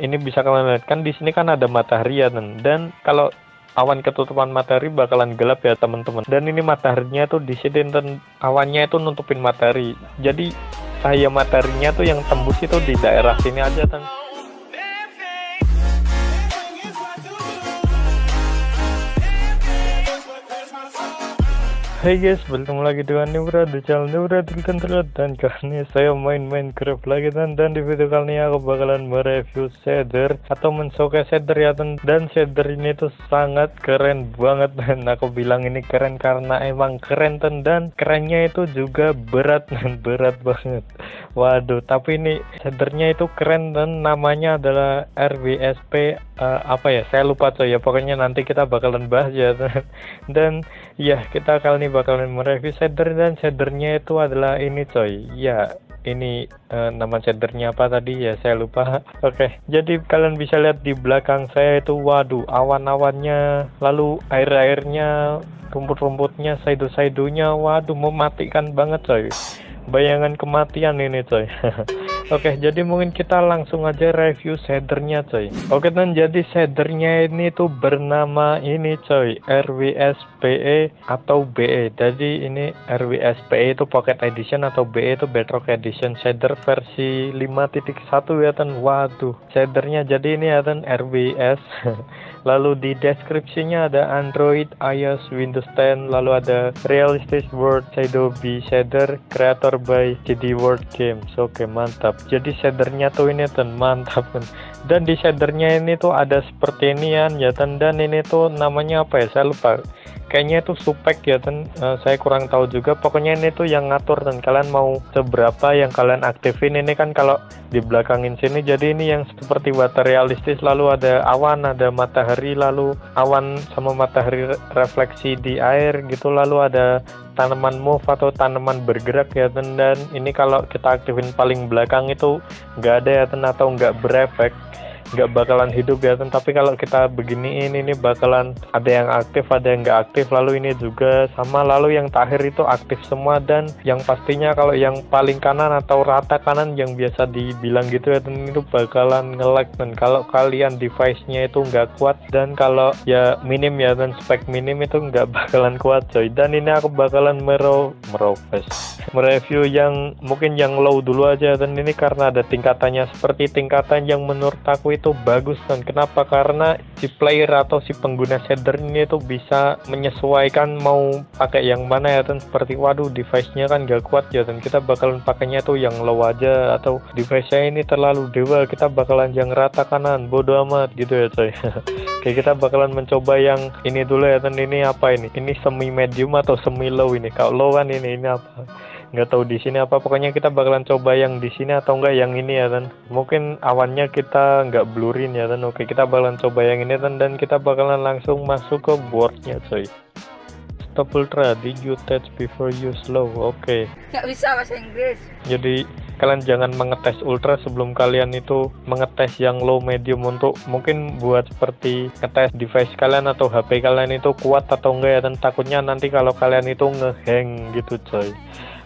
ini bisa kalian lihat kan di sini kan ada matahari ya dan, dan kalau awan ketutupan matahari bakalan gelap ya teman-teman. Dan ini mataharinya tuh di sini dan awannya itu nutupin matahari. Jadi cahaya mataharinya tuh yang tembus itu di daerah sini aja kan Hai guys, bertemu lagi dengan Nubra di channel Nubra Terlihat dan kali ini saya main Minecraft lagi dan, dan di video kali ini aku bakalan mereview shader atau menshowcase shader ya dan, shader ini tuh sangat keren banget. Dan aku bilang ini keren karena emang keren dan, dan kerennya itu juga berat dan berat banget. Waduh tapi ini shadernya itu keren dan namanya adalah RWSP uh, eh, apa ya? Saya lupa coy. Ya pokoknya nanti kita bakalan bahas ya dan, dan ya kita kali ini bakalan mereview shader dan shadernya itu adalah ini coy. Ya ini uh, nama shadernya apa tadi? Ya saya lupa. Oke okay. jadi kalian bisa lihat di belakang saya itu waduh awan-awannya lalu air-airnya rumput-rumputnya saido-saidonya waduh mematikan banget coy. Bayangan kematian ini coy Oke, jadi mungkin kita langsung aja review shadernya coy. Oke dan jadi shadernya ini tuh bernama ini coy, RWSPE atau BE. Jadi ini RWSPE itu Pocket Edition atau BE itu Bedrock Edition shader versi 5.1 ya kan. Waduh, shadernya jadi ini ya kan RWS. lalu di deskripsinya ada Android, iOS, Windows 10, lalu ada Realistic World Shadow B Shader Creator by CD World Games. Oke, mantap jadi shadernya tuh ini tuh mantap kan dan di shadernya ini tuh ada seperti ini ya dan dan ini tuh namanya apa ya? Saya lupa kayaknya itu supek ya dan uh, saya kurang tahu juga. Pokoknya ini tuh yang ngatur dan kalian mau seberapa yang kalian aktifin. Ini kan kalau di belakangin sini jadi ini yang seperti water realistis lalu ada awan ada matahari lalu awan sama matahari refleksi di air gitu. Lalu ada tanaman move atau tanaman bergerak ya dan, dan ini kalau kita aktifin paling belakang itu nggak ada ya dan atau nggak berefek nggak bakalan hidup ya tapi kalau kita beginiin ini bakalan ada yang aktif ada yang nggak aktif. Lalu ini juga sama lalu yang terakhir itu aktif semua. Dan yang pastinya kalau yang paling kanan atau rata kanan yang biasa dibilang gitu ya dan itu bakalan nge-lag dan kalau kalian device-nya itu nggak kuat dan kalau ya minim ya dan spek minim itu nggak bakalan kuat coy. Dan ini aku bakalan mero merofes mereview yang mungkin yang low dulu aja dan ini karena ada tingkatannya. Seperti tingkatan yang menurut aku itu itu bagus dan kenapa? Karena si player atau si pengguna shader ini itu bisa menyesuaikan mau pakai yang mana ya dan seperti waduh device-nya kan gak kuat ya dan kita bakalan pakainya tuh yang low aja atau device-nya ini terlalu dewa kita bakalan yang rata kanan bodoh amat gitu ya coy. Oke kita bakalan mencoba yang ini dulu ya dan ini apa ini? Ini semi medium atau semi low ini? Kalau low kan ini ini apa nggak tahu di sini apa pokoknya kita bakalan coba yang di sini atau enggak yang ini ya kan mungkin awannya kita nggak blurin ya kan oke kita bakalan coba yang ini kan dan kita bakalan langsung masuk ke boardnya coy. Stop ultra did you touch before you slow? Oke. Okay. nggak bisa bahasa Inggris. Jadi kalian jangan mengetes ultra sebelum kalian itu mengetes yang low medium untuk mungkin buat seperti ngetes device kalian atau HP kalian itu kuat atau enggak ya dan takutnya nanti kalau kalian itu ngehang gitu coy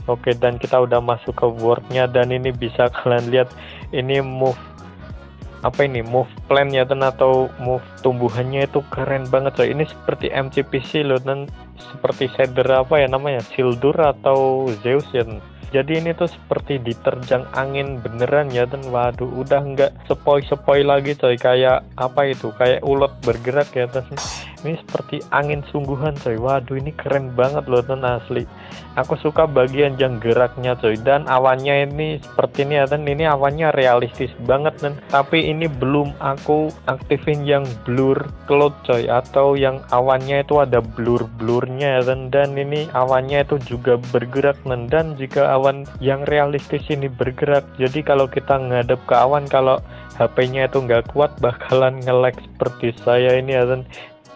Oke dan kita udah masuk ke wordnya dan ini bisa kalian lihat ini move apa ini move plan ya dan atau move tumbuhannya itu keren banget coy. Ini seperti MCPC loh dan seperti shader apa ya namanya Sildur atau Zeus ya jadi ini tuh seperti diterjang angin beneran ya dan waduh udah nggak sepoi-sepoi lagi coy. Kayak apa itu? Kayak ulet bergerak ya dan ini seperti angin sungguhan coy. Waduh ini keren banget loh dan asli. Aku suka bagian yang geraknya coy. Dan awannya ini seperti ini ya dan ini awannya realistis banget dan tapi ini belum aku aktifin yang blur cloud coy atau yang awannya itu ada blur blurnya dan dan ini awannya itu juga bergerak dan, dan jika awan yang realistis ini bergerak. Jadi kalau kita ngadep ke awan kalau HP-nya itu nggak kuat bakalan nge-lag seperti saya ini ya dan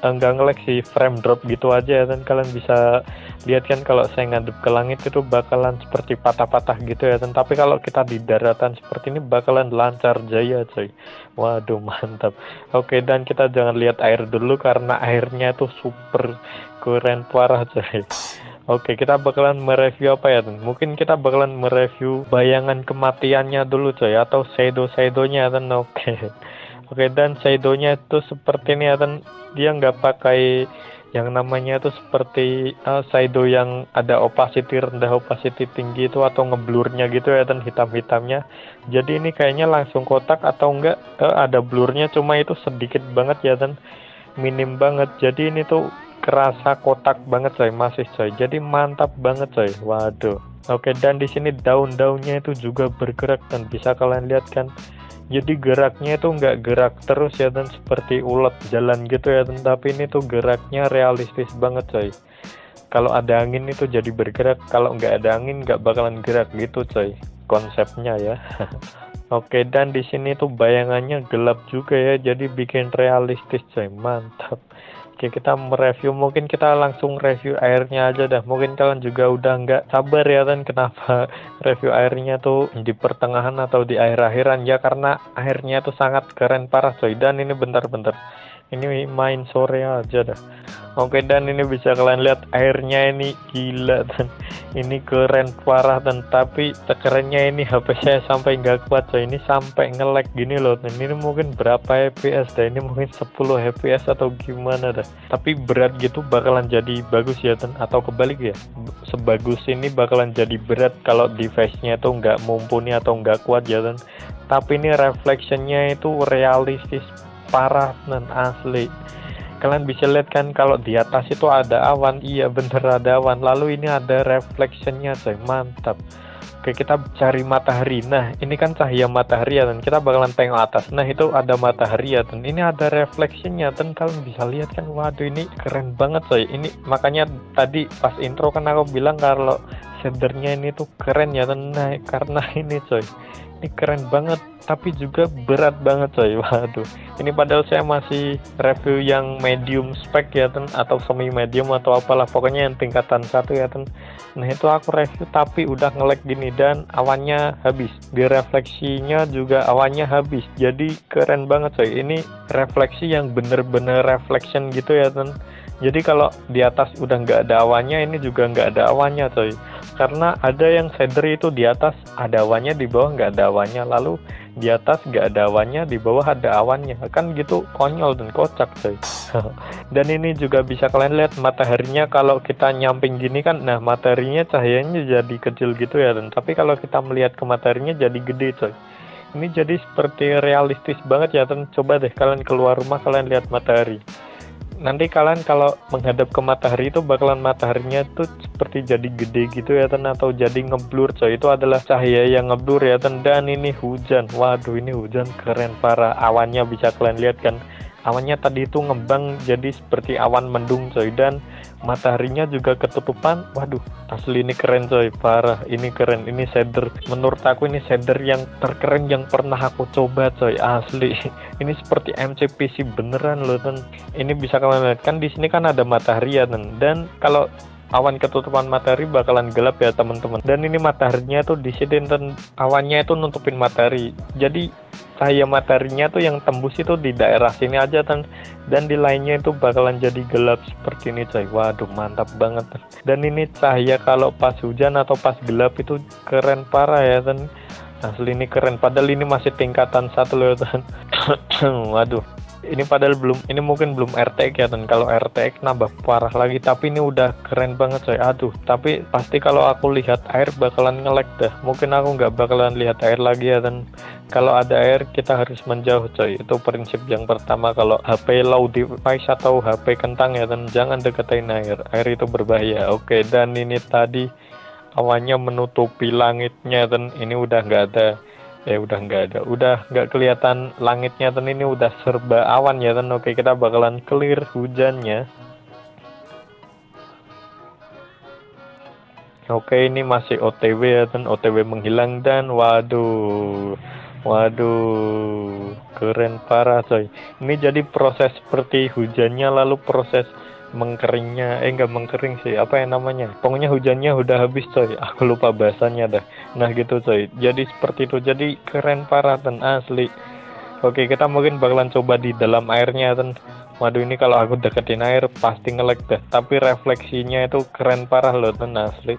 enggak ngelag sih frame drop gitu aja dan kalian bisa lihat kan kalau saya ngadep ke langit itu bakalan seperti patah-patah gitu ya dan tapi kalau kita di daratan seperti ini bakalan lancar jaya coy. Waduh mantap. Oke dan kita jangan lihat air dulu karena airnya tuh super keren parah coy Oke, kita bakalan mereview apa ya, dan Mungkin kita bakalan mereview bayangan kematiannya dulu, coy, atau shadow-shadownya, dan oke. oke dan shadownya itu seperti ini ya dan dia nggak pakai yang namanya itu seperti uh, shadow yang ada opacity rendah opacity tinggi itu atau ngeblurnya gitu ya dan hitam-hitamnya. Jadi ini kayaknya langsung kotak atau enggak uh, ada blurnya cuma itu sedikit banget ya dan minim banget. Jadi ini tuh kerasa kotak banget coy. Masih coy. Jadi mantap banget coy. Waduh. Oke dan di sini daun-daunnya itu juga bergerak dan bisa kalian lihat kan? Jadi geraknya itu nggak gerak terus ya dan seperti ulat jalan gitu ya dan tapi ini tuh geraknya realistis banget coy. Kalau ada angin itu jadi bergerak kalau nggak ada angin nggak bakalan gerak gitu coy. Konsepnya ya. Oke dan di sini tuh bayangannya gelap juga ya. Jadi bikin realistis coy. Mantap Oke kita mereview. Mungkin kita langsung review airnya aja dah. Mungkin kalian juga udah nggak sabar ya kan kenapa review airnya tuh di pertengahan atau di akhir-akhiran? Ya karena airnya tuh sangat keren parah coy. Dan ini bentar-bentar ini main sore aja dah. Oke dan ini bisa kalian lihat airnya ini gila dan. Ini keren parah dan. Tapi kerennya ini HP saya sampai nggak kuat coy. Ini sampai nge-lag gini loh dan. Ini mungkin berapa fps dah ini mungkin 10 fps atau gimana dah tapi berat gitu bakalan jadi bagus ya dan. Atau kebalik ya sebagus ini bakalan jadi berat kalau device-nya tuh nggak mumpuni atau nggak kuat ya dan. Tapi ini reflectionnya itu realistis parah dan asli. Kalian bisa lihat kan kalau di atas itu ada awan. Iya bener ada awan. Lalu ini ada reflectionnya coy. Mantap. Oke kita cari matahari. Nah ini kan cahaya matahari ya dan kita bakalan tengok atas. Nah itu ada matahari ya dan ini ada reflectionnya dan kalian bisa lihat kan Waduh ini keren banget coy. Ini makanya tadi pas intro kan aku bilang kalau shadernya ini tuh keren ya dan nah karena ini coy ini keren banget tapi juga berat banget coy. Waduh. Ini padahal saya masih review yang medium spek ya ten atau semi medium atau apalah pokoknya yang tingkatan satu ya ten. Nah itu aku review tapi udah ngelek gini dan awannya habis. Di refleksinya juga awannya habis. Jadi keren banget coy. Ini refleksi yang bener-bener reflection gitu ya ten jadi kalau di atas udah nggak ada awannya ini juga nggak ada awannya coy. Karena ada yang shader itu di atas ada awannya di bawah nggak ada awannya. Lalu di atas nggak ada awannya di bawah ada awannya. Kan gitu konyol dan kocak coy. Dan ini juga bisa kalian lihat mataharinya kalau kita nyamping gini kan nah mataharinya cahayanya jadi kecil gitu ya dan. Tapi kalau kita melihat ke mataharinya jadi gede coy. Ini jadi seperti realistis banget ya dan. Coba deh kalian keluar rumah kalian lihat matahari nanti kalian kalau menghadap ke matahari itu bakalan mataharinya tuh seperti jadi gede gitu ya ten atau jadi ngeblur coy. Itu adalah cahaya yang ngeblur ya ten. Dan ini hujan. Waduh ini hujan keren. Para awannya bisa kalian lihat kan? Awannya tadi itu ngembang jadi seperti awan mendung coy. Dan mataharinya juga ketutupan. Waduh asli ini keren coy. Parah ini keren. Ini shader. Menurut aku ini shader yang terkeren yang pernah aku coba coy. Asli. Ini seperti MCPC beneran loh dan ini bisa kalian lihat kan di sini kan ada matahari ya dan dan kalau awan ketutupan matahari bakalan gelap ya teman-teman. Dan ini mataharinya tuh di sini awannya itu nutupin matahari. Jadi cahaya mataharinya tuh yang tembus itu di daerah sini aja dan dan di lainnya itu bakalan jadi gelap seperti ini coy. Waduh mantap banget. Dan ini cahaya kalau pas hujan atau pas gelap itu keren parah ya dan asli ini keren. Padahal ini masih tingkatan satu loh waduh ini padahal belum ini mungkin belum RTX ya dan kalau RTX nambah parah lagi. Tapi ini udah keren banget coy. Aduh tapi pasti kalau aku lihat air bakalan ngelek dah. Mungkin aku nggak bakalan lihat air lagi ya dan kalau ada air kita harus menjauh coy. Itu prinsip yang pertama. Kalau HP low device atau HP kentang ya dan jangan deketin air. Air itu berbahaya. Oke dan ini tadi awannya menutupi langitnya dan ini udah nggak ada ya udah nggak ada. Udah nggak kelihatan langitnya dan ini udah serba awan ya dan oke kita bakalan clear hujannya. Oke ini masih OTW ya dan OTW menghilang dan waduh waduh keren parah coy. Ini jadi proses seperti hujannya lalu proses mengkeringnya eh enggak mengkering sih apa yang namanya? Pokoknya hujannya udah habis coy. Aku lupa bahasanya dah. Nah gitu coy. Jadi seperti itu. Jadi keren parah dan asli. Oke kita mungkin bakalan coba di dalam airnya dan waduh ini kalau aku deketin air pasti ngelek dah. Tapi refleksinya itu keren parah loh dan asli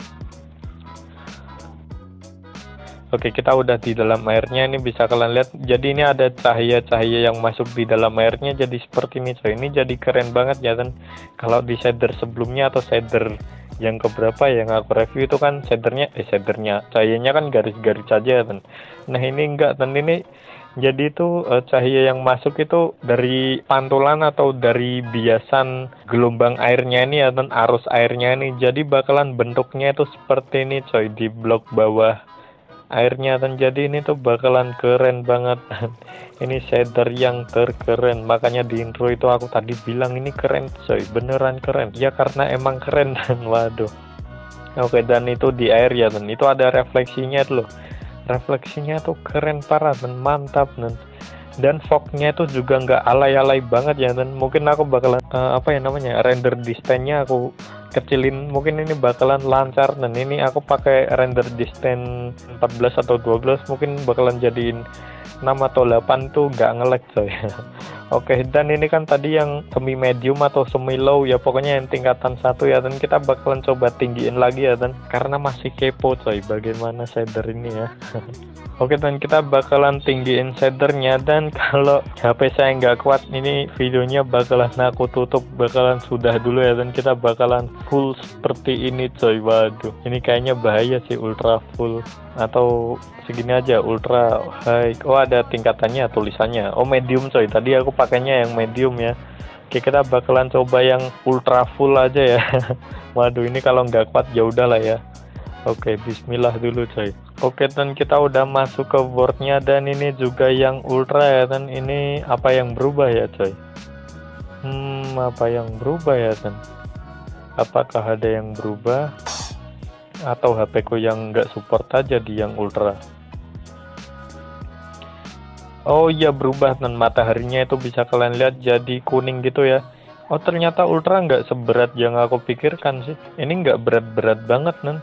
Oke, kita udah di dalam airnya ini bisa kalian lihat. Jadi ini ada cahaya-cahaya yang masuk di dalam airnya jadi seperti ini coy. Ini jadi keren banget ya kan. Kalau di shader sebelumnya atau shader yang keberapa yang aku review itu kan shadernya eh shadernya cahayanya kan garis-garis saja kan. Nah, ini enggak dan ini jadi itu uh, cahaya yang masuk itu dari pantulan atau dari biasan gelombang airnya ini atau arus airnya ini. Jadi bakalan bentuknya itu seperti ini coy di blok bawah airnya dan jadi ini tuh bakalan keren banget. Ini shader yang terkeren. Makanya di intro itu aku tadi bilang ini keren coy. Beneran keren. Ya karena emang keren. Dan waduh. Oke dan itu di air ya dan itu ada refleksinya tuh loh. Refleksinya tuh keren parah dan mantap dan dan fognya itu juga nggak alay-alay banget ya dan mungkin aku bakalan uh, apa ya namanya render distance-nya aku kecilin mungkin ini bakalan lancar dan ini aku pakai render distance 14 atau 12 mungkin bakalan jadiin 6 atau 8 tuh nggak ngelek coy. Oke dan ini kan tadi yang semi medium atau semi low ya pokoknya yang tingkatan satu ya dan kita bakalan coba tinggiin lagi ya dan karena masih kepo coy bagaimana shader ini ya. Oke dan kita bakalan tinggiin shadernya dan kalau HP saya nggak kuat ini videonya bakalan aku tutup bakalan sudah dulu ya dan kita bakalan full seperti ini coy. Waduh ini kayaknya bahaya sih ultra full atau segini aja ultra high. Oh ada tingkatannya tulisannya. Oh medium coy. Tadi aku pakainya yang medium ya. Oke kita bakalan coba yang ultra full aja ya. Waduh ini kalau nggak kuat ya udahlah ya. Oke bismillah dulu coy. Oke dan kita udah masuk ke boardnya dan ini juga yang ultra ya. Dan ini apa yang berubah ya coy? Hmm apa yang berubah ya dan Apakah ada yang berubah? Atau HP ku yang nggak support aja di yang ultra Oh iya berubah dan mataharinya itu bisa kalian lihat jadi kuning gitu ya. Oh ternyata ultra nggak seberat yang aku pikirkan sih. Ini nggak berat-berat banget nan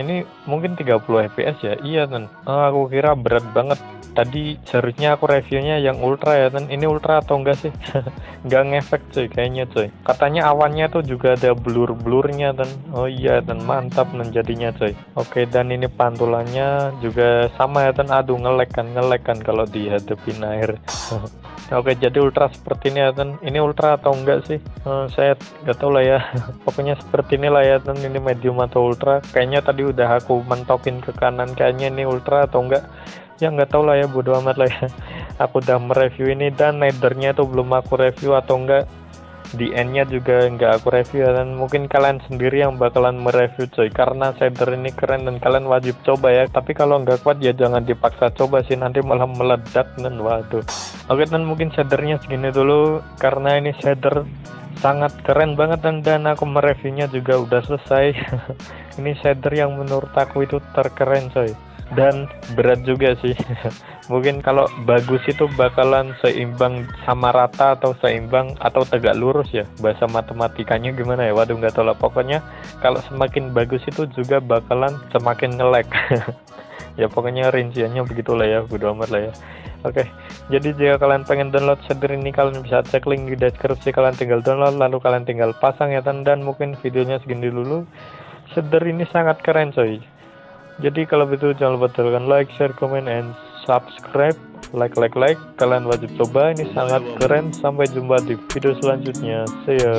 Ini mungkin 30 fps ya? Iya nan oh, Aku kira berat banget tadi seharusnya aku reviewnya yang ultra ya dan ini ultra atau enggak sih? Nggak ngefek cuy kayaknya cuy. Katanya awannya tuh juga ada blur-blurnya dan oh iya dan mantap menjadinya cuy. Oke dan ini pantulannya juga sama ya dan aduh ngelek kan ngelek kan kalau dihadapin air. Oke jadi ultra seperti ini ya dan ini ultra atau enggak sih? Uh, saya nggak tahu lah ya. Pokoknya seperti inilah ya dan ini medium atau ultra. Kayaknya tadi udah aku mentokin ke kanan kayaknya ini ultra atau enggak ya nggak tahu lah ya bodo amat lah ya. Aku udah mereview ini dan nethernya tuh belum aku review atau enggak di endnya juga nggak aku review dan mungkin kalian sendiri yang bakalan mereview coy. Karena shader ini keren dan kalian wajib coba ya. Tapi kalau nggak kuat ya jangan dipaksa coba sih. Nanti malah meledak dan waduh. Oke dan mungkin shadernya segini dulu. Karena ini shader sangat keren banget dan, dan aku mereviewnya juga udah selesai. Ini shader yang menurut aku itu terkeren coy dan berat juga sih. Mungkin kalau bagus itu bakalan seimbang sama rata atau seimbang atau tegak lurus ya. Bahasa matematikanya gimana ya? Waduh nggak tahu lah. Pokoknya kalau semakin bagus itu juga bakalan semakin ngelek ya pokoknya rinciannya begitulah ya. Udah amat lah ya. Oke, jadi jika kalian pengen download shader ini kalian bisa cek link di deskripsi. Kalian tinggal download lalu kalian tinggal pasang ya dan mungkin videonya segini dulu. Shader ini sangat keren coy. Jadi kalau begitu jangan lupa tekan like, share, comment, and subscribe. Like, like, like. Kalian wajib coba. Ini sangat keren. Sampai jumpa di video selanjutnya. See ya.